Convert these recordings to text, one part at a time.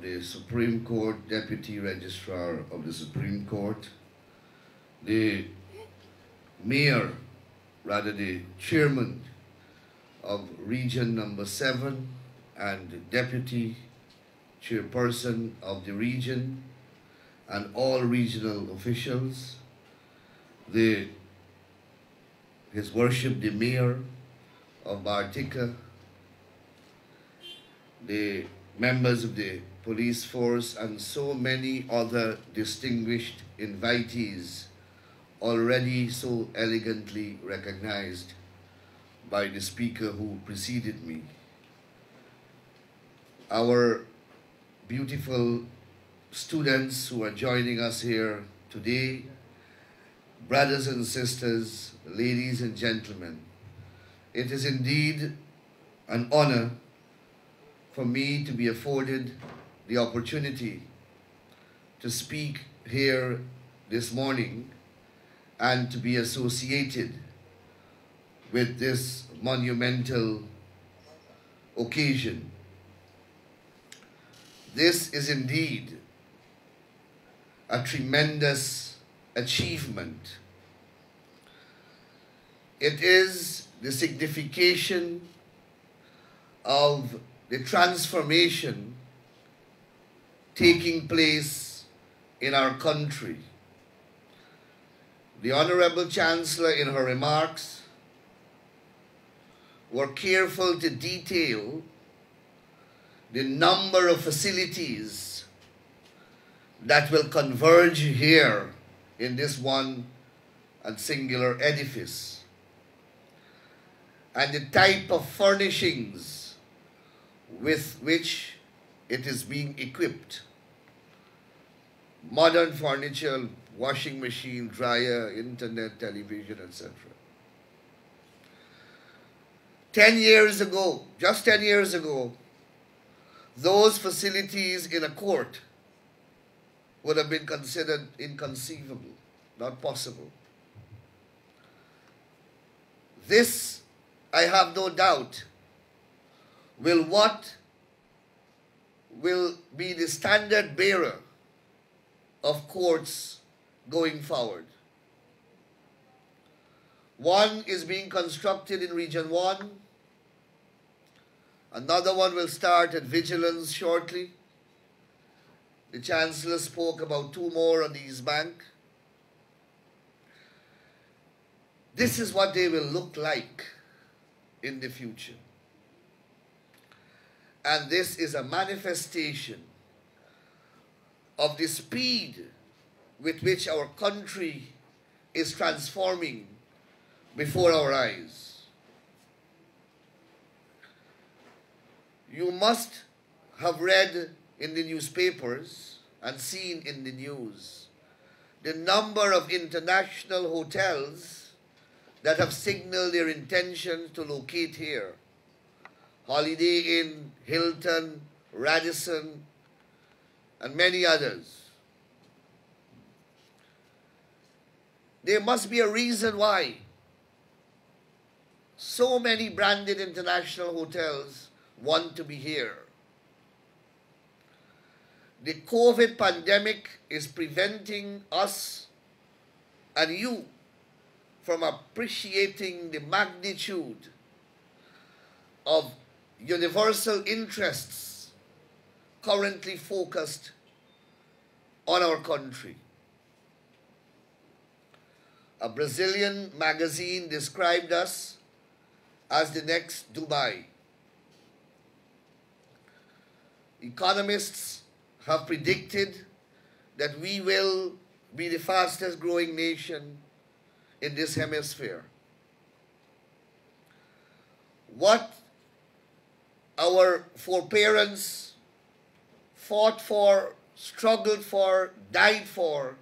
the Supreme Court, Deputy Registrar of the Supreme Court, the Mayor, rather the Chairman of Region Number 7 and the Deputy Chairperson of the region and all regional officials, the His Worship the Mayor of Bartica, the members of the police force, and so many other distinguished invitees already so elegantly recognized by the speaker who preceded me. Our beautiful students who are joining us here today, brothers and sisters, ladies and gentlemen, it is indeed an honor for me to be afforded the opportunity to speak here this morning and to be associated with this monumental occasion. This is indeed a tremendous achievement. It is the signification of the transformation taking place in our country. The Honorable Chancellor, in her remarks, were careful to detail the number of facilities that will converge here in this one and singular edifice, and the type of furnishings with which it is being equipped. Modern furniture, washing machine, dryer, internet, television, etc. 10 years ago, just 10 years ago, those facilities in a court would have been considered inconceivable, not possible. This, I have no doubt, will what will be the standard bearer of courts going forward. One is being constructed in Region 1. Another one will start at Vigilance shortly. The Chancellor spoke about two more on the East Bank. This is what they will look like in the future. And this is a manifestation of the speed with which our country is transforming before our eyes. You must have read in the newspapers and seen in the news the number of international hotels that have signaled their intention to locate here. Holiday Inn, Hilton, Radisson, and many others. There must be a reason why so many branded international hotels want to be here. The COVID pandemic is preventing us and you from appreciating the magnitude of universal interests currently focused on our country. A Brazilian magazine described us as the next Dubai. Economists have predicted that we will be the fastest growing nation in this hemisphere. What our foreparents fought for, struggled for, died for,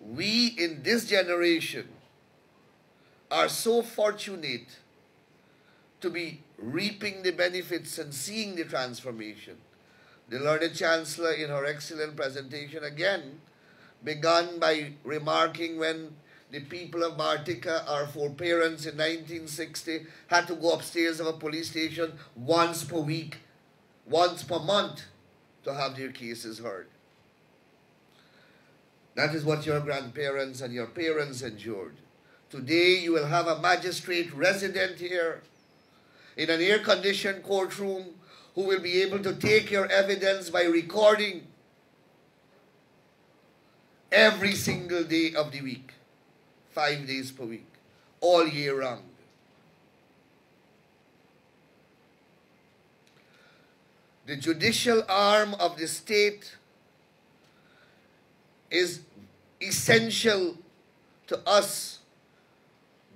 we in this generation are so fortunate to be reaping the benefits and seeing the transformation. The learned chancellor, in her excellent presentation, again began by remarking when the people of Bartica, our foreparents in 1960, had to go upstairs of a police station once per week, once per month, to have their cases heard. That is what your grandparents and your parents endured. Today you will have a magistrate resident here in an air-conditioned courtroom who will be able to take your evidence by recording every single day of the week, five days per week, all year round. The judicial arm of the state is essential to us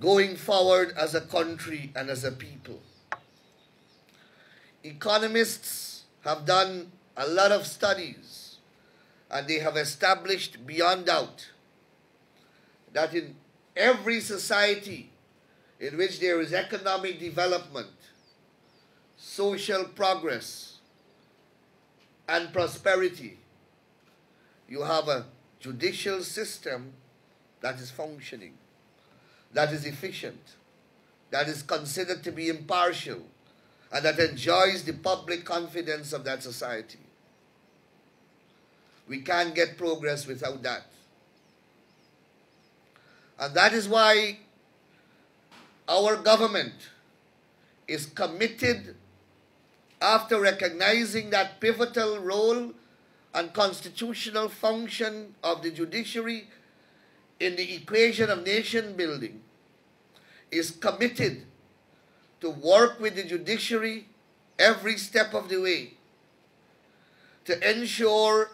going forward as a country and as a people. Economists have done a lot of studies and they have established beyond doubt that in every society in which there is economic development, social progress, and prosperity, you have a judicial system that is functioning, that is efficient, that is considered to be impartial, and that enjoys the public confidence of that society. We can't get progress without that. And that is why our government is committed after recognizing that pivotal role and constitutional function of the judiciary in the equation of nation building is committed to work with the judiciary every step of the way to ensure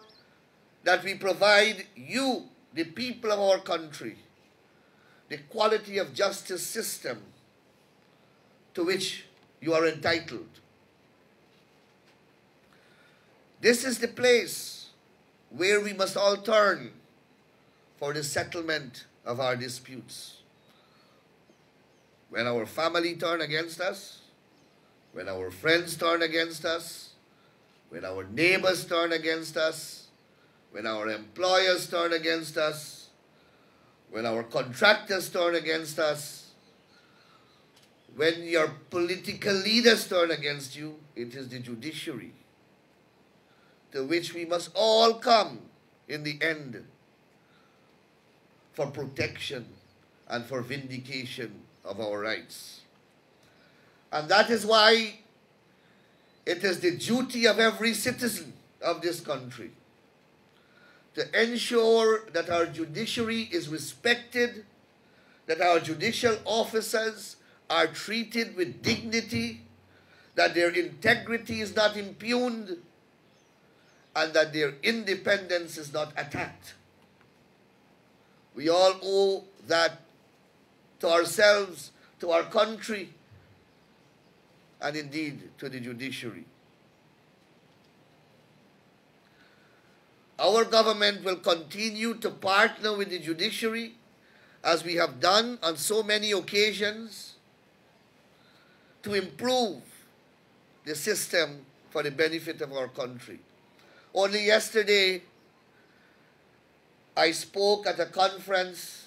that we provide you, the people of our country, the quality of justice system to which you are entitled. This is the place where we must all turn for the settlement of our disputes. When our family turn against us, when our friends turn against us, when our neighbors turn against us, when our employers turn against us, when our contractors turn against us, when your political leaders turn against you, it is the judiciary to which we must all come in the end for protection and for vindication of our rights. And that is why it is the duty of every citizen of this country to ensure that our judiciary is respected, that our judicial officers are treated with dignity, that their integrity is not impugned, and that their independence is not attacked. We all owe that to ourselves, to our country, and indeed to the judiciary. Our government will continue to partner with the judiciary as we have done on so many occasions to improve the system for the benefit of our country. Only yesterday, I spoke at a conference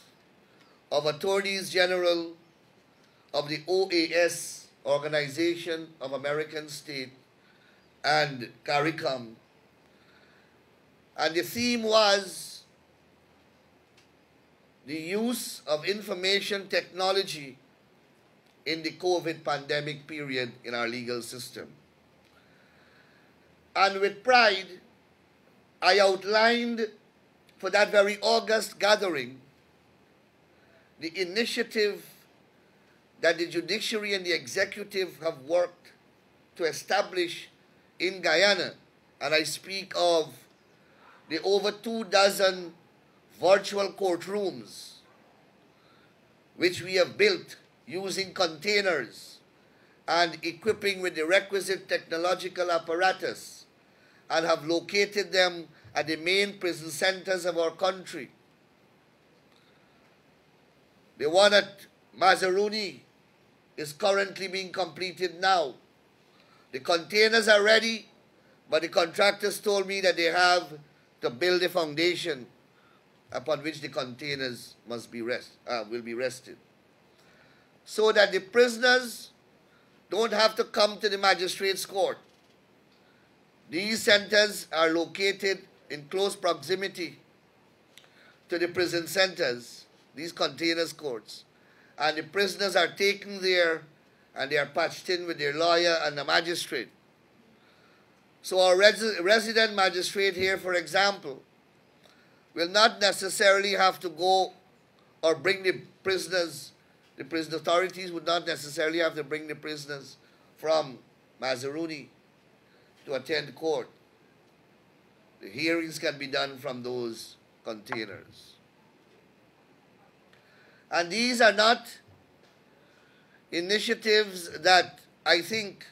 of Attorneys General of the OAS, Organization of American State, and CARICOM. And the theme was the use of information technology in the COVID pandemic period in our legal system. And with pride, I outlined for that very August gathering the initiative that the judiciary and the executive have worked to establish in Guyana. And I speak of the over two dozen virtual courtrooms which we have built using containers and equipping with the requisite technological apparatus and have located them at the main prison centers of our country. The one at Mazaruni is currently being completed now. The containers are ready, but the contractors told me that they have to build a foundation upon which the containers must be rest, uh, will be rested. So that the prisoners don't have to come to the magistrate's court These centers are located in close proximity to the prison centers, these containers courts. And the prisoners are taken there and they are patched in with their lawyer and the magistrate. So our res resident magistrate here, for example, will not necessarily have to go or bring the prisoners, the prison authorities would not necessarily have to bring the prisoners from Mazaruni to attend court. The hearings can be done from those containers. And these are not initiatives that I think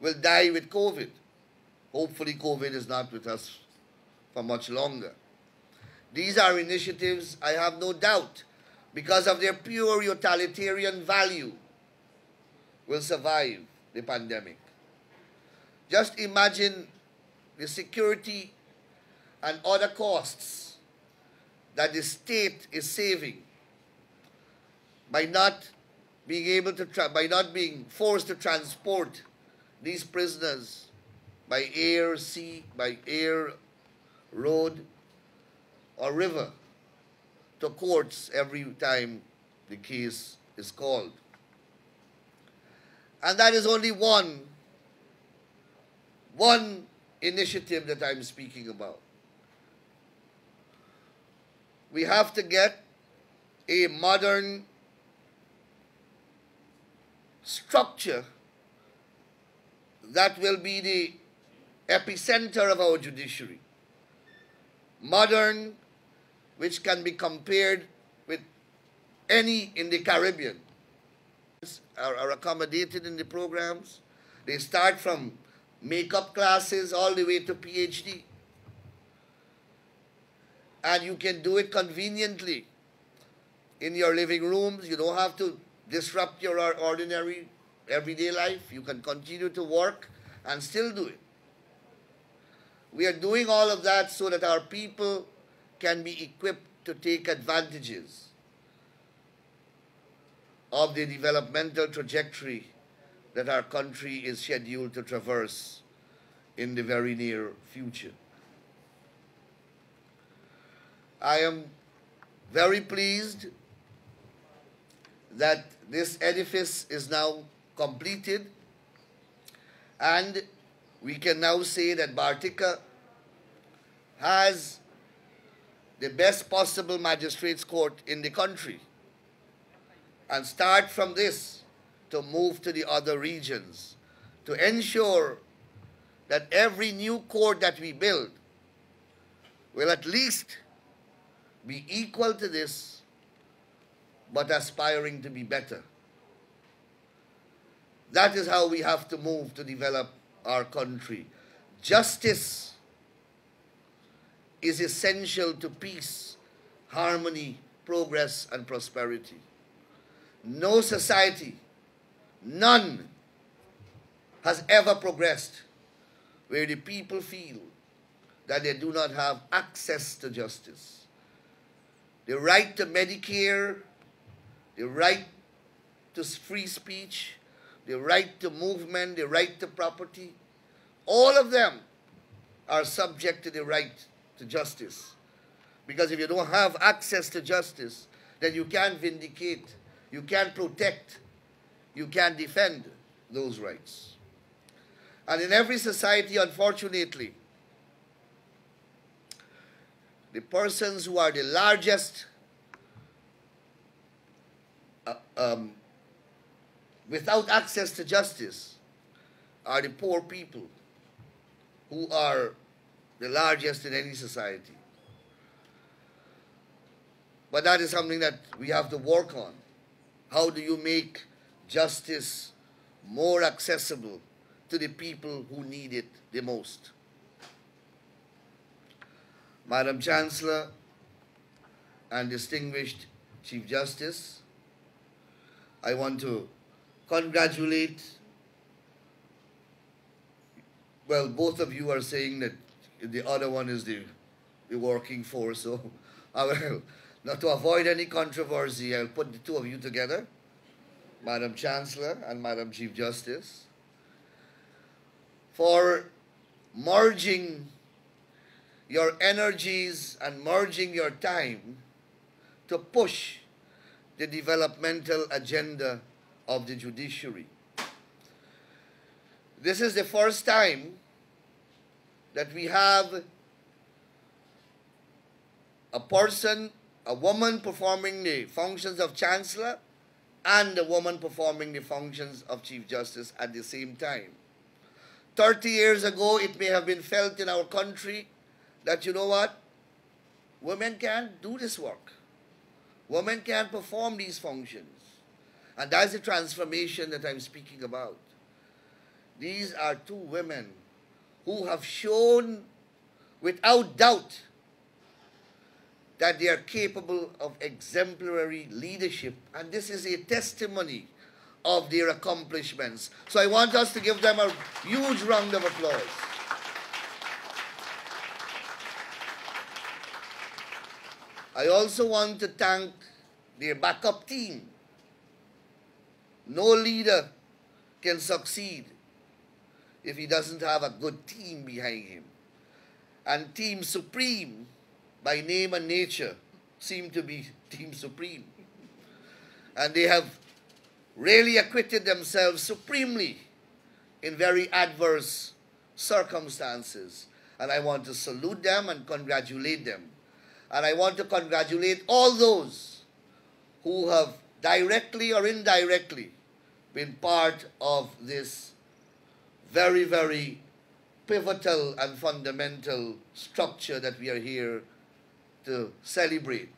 will die with COVID. Hopefully, COVID is not with us for much longer. These are initiatives, I have no doubt, because of their pure utilitarian value, will survive the pandemic. Just imagine the security and other costs that the state is saving by not being able to by not being forced to transport these prisoners by air, sea, by air, road, or river to courts every time the case is called. And that is only one, one initiative that I'm speaking about. We have to get a modern structure that will be the epicenter of our judiciary. Modern, which can be compared with any in the Caribbean, are, are accommodated in the programs. They start from makeup classes all the way to PhD. And you can do it conveniently in your living rooms. You don't have to disrupt your ordinary everyday life. You can continue to work and still do it. We are doing all of that so that our people can be equipped to take advantages of the developmental trajectory that our country is scheduled to traverse in the very near future. I am very pleased that this edifice is now completed and we can now say that Bartica has the best possible magistrates court in the country and start from this to move to the other regions to ensure that every new court that we build will at least be equal to this but aspiring to be better. That is how we have to move to develop our country. Justice is essential to peace, harmony, progress, and prosperity. No society, none, has ever progressed where the people feel that they do not have access to justice. The right to Medicare the right to free speech, the right to movement, the right to property, all of them are subject to the right to justice. Because if you don't have access to justice, then you can't vindicate, you can't protect, you can't defend those rights. And in every society, unfortunately, the persons who are the largest uh, um, without access to justice are the poor people who are the largest in any society. But that is something that we have to work on. How do you make justice more accessible to the people who need it the most? Madam Chancellor and distinguished Chief Justice, I want to congratulate. Well, both of you are saying that the other one is the, the working force, so I will, not to avoid any controversy, I'll put the two of you together, Madam Chancellor and Madam Chief Justice, for merging your energies and merging your time to push the developmental agenda of the judiciary. This is the first time that we have a person, a woman performing the functions of chancellor and a woman performing the functions of chief justice at the same time. 30 years ago, it may have been felt in our country that, you know what, women can't do this work. Women can't perform these functions. And that's the transformation that I'm speaking about. These are two women who have shown without doubt that they are capable of exemplary leadership. And this is a testimony of their accomplishments. So I want us to give them a huge round of applause. I also want to thank their backup team. No leader can succeed if he doesn't have a good team behind him. And Team Supreme, by name and nature, seem to be Team Supreme. And they have really acquitted themselves supremely in very adverse circumstances. And I want to salute them and congratulate them. And I want to congratulate all those who have directly or indirectly been part of this very, very pivotal and fundamental structure that we are here to celebrate.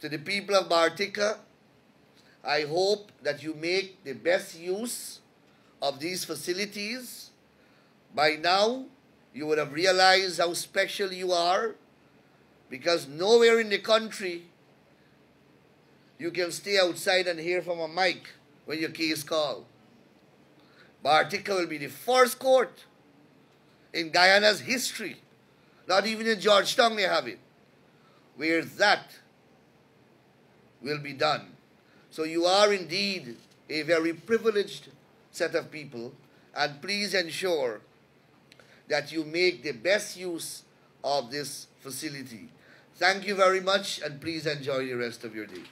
To the people of Bartica, I hope that you make the best use of these facilities. By now, you would have realized how special you are because nowhere in the country you can stay outside and hear from a mic when your case is called. Bartica will be the first court in Guyana's history, not even in Georgetown they have it, where that will be done. So you are indeed a very privileged set of people, and please ensure that you make the best use of this facility. Thank you very much, and please enjoy the rest of your day.